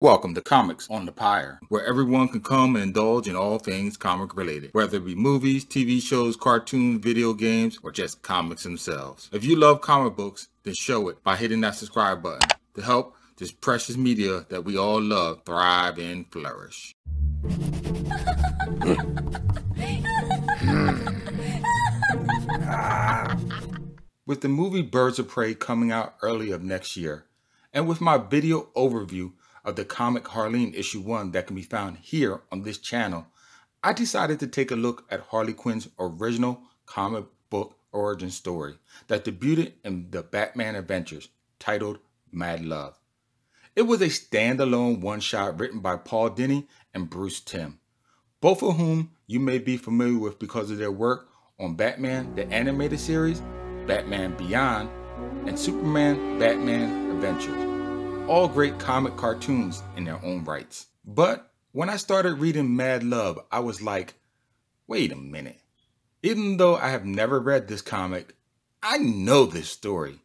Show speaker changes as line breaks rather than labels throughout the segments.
Welcome to Comics on the Pyre, where everyone can come and indulge in all things comic related, whether it be movies, TV shows, cartoons, video games, or just comics themselves. If you love comic books, then show it by hitting that subscribe button to help this precious media that we all love thrive and flourish. With the movie Birds of Prey coming out early of next year, and with my video overview of the comic Harleen issue 1 that can be found here on this channel, I decided to take a look at Harley Quinn's original comic book origin story that debuted in the Batman Adventures titled Mad Love. It was a standalone one-shot written by Paul Dini and Bruce Timm, both of whom you may be familiar with because of their work on Batman the Animated Series, Batman Beyond, and Superman Batman Adventures all great comic cartoons in their own rights. But when I started reading Mad Love, I was like, wait a minute. Even though I have never read this comic, I know this story.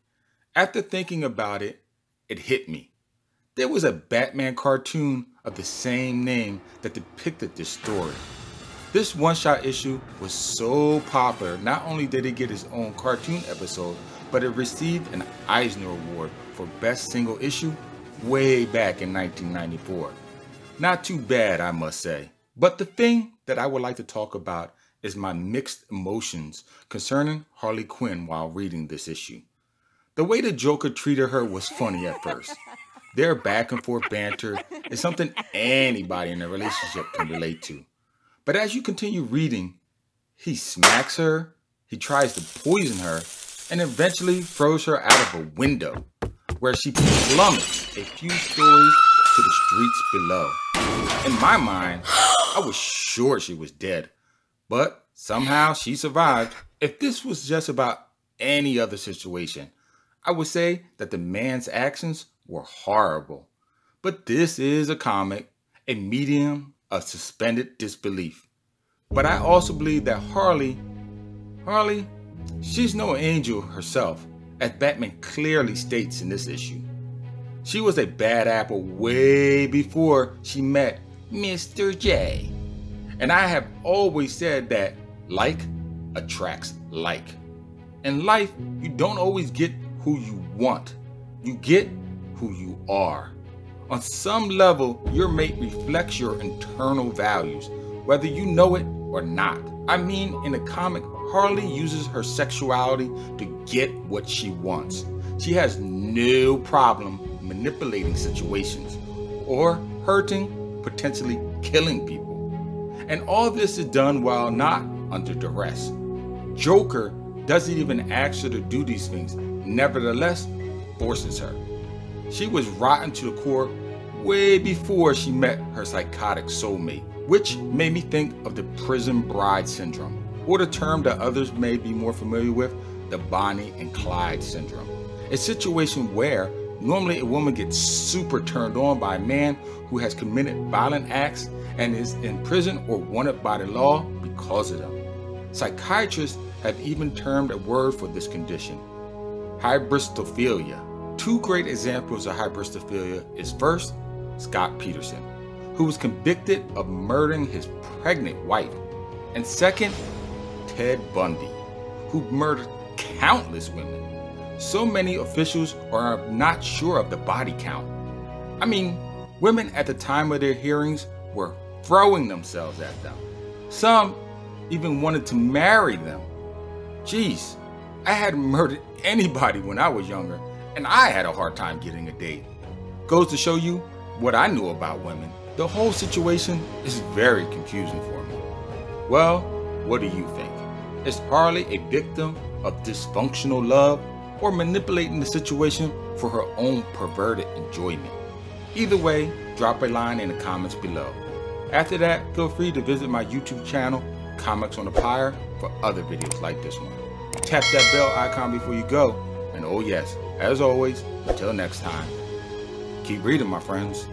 After thinking about it, it hit me. There was a Batman cartoon of the same name that depicted this story. This one-shot issue was so popular, not only did it get its own cartoon episode, but it received an Eisner Award for Best Single Issue way back in 1994. Not too bad, I must say. But the thing that I would like to talk about is my mixed emotions concerning Harley Quinn while reading this issue. The way the Joker treated her was funny at first. Their back and forth banter is something anybody in a relationship can relate to. But as you continue reading, he smacks her, he tries to poison her, and eventually throws her out of a window where she plummets a few stories to the streets below. In my mind, I was sure she was dead, but somehow she survived. If this was just about any other situation, I would say that the man's actions were horrible. But this is a comic, a medium of suspended disbelief. But I also believe that Harley, Harley, she's no angel herself as Batman clearly states in this issue. She was a bad apple way before she met Mr. J. And I have always said that like attracts like. In life, you don't always get who you want, you get who you are. On some level, your mate reflects your internal values, whether you know it or not. I mean, in the comic, Harley uses her sexuality to get what she wants. She has no problem manipulating situations or hurting, potentially killing people. And all this is done while not under duress. Joker doesn't even ask her to do these things, nevertheless, forces her. She was rotten to the core way before she met her psychotic soulmate which made me think of the prison bride syndrome, or the term that others may be more familiar with, the Bonnie and Clyde syndrome. A situation where normally a woman gets super turned on by a man who has committed violent acts and is in prison or wanted by the law because of them. Psychiatrists have even termed a word for this condition, hybristophilia. Two great examples of hybristophilia is first, Scott Peterson, who was convicted of murdering his pregnant wife. And second, Ted Bundy, who murdered countless women. So many officials are not sure of the body count. I mean, women at the time of their hearings were throwing themselves at them. Some even wanted to marry them. Jeez, I hadn't murdered anybody when I was younger, and I had a hard time getting a date. Goes to show you what I knew about women. The whole situation is very confusing for me. Well, what do you think? Is Harley a victim of dysfunctional love or manipulating the situation for her own perverted enjoyment? Either way, drop a line in the comments below. After that, feel free to visit my YouTube channel, Comics on the Pyre, for other videos like this one. Tap that bell icon before you go, and oh yes, as always, until next time, keep reading my friends.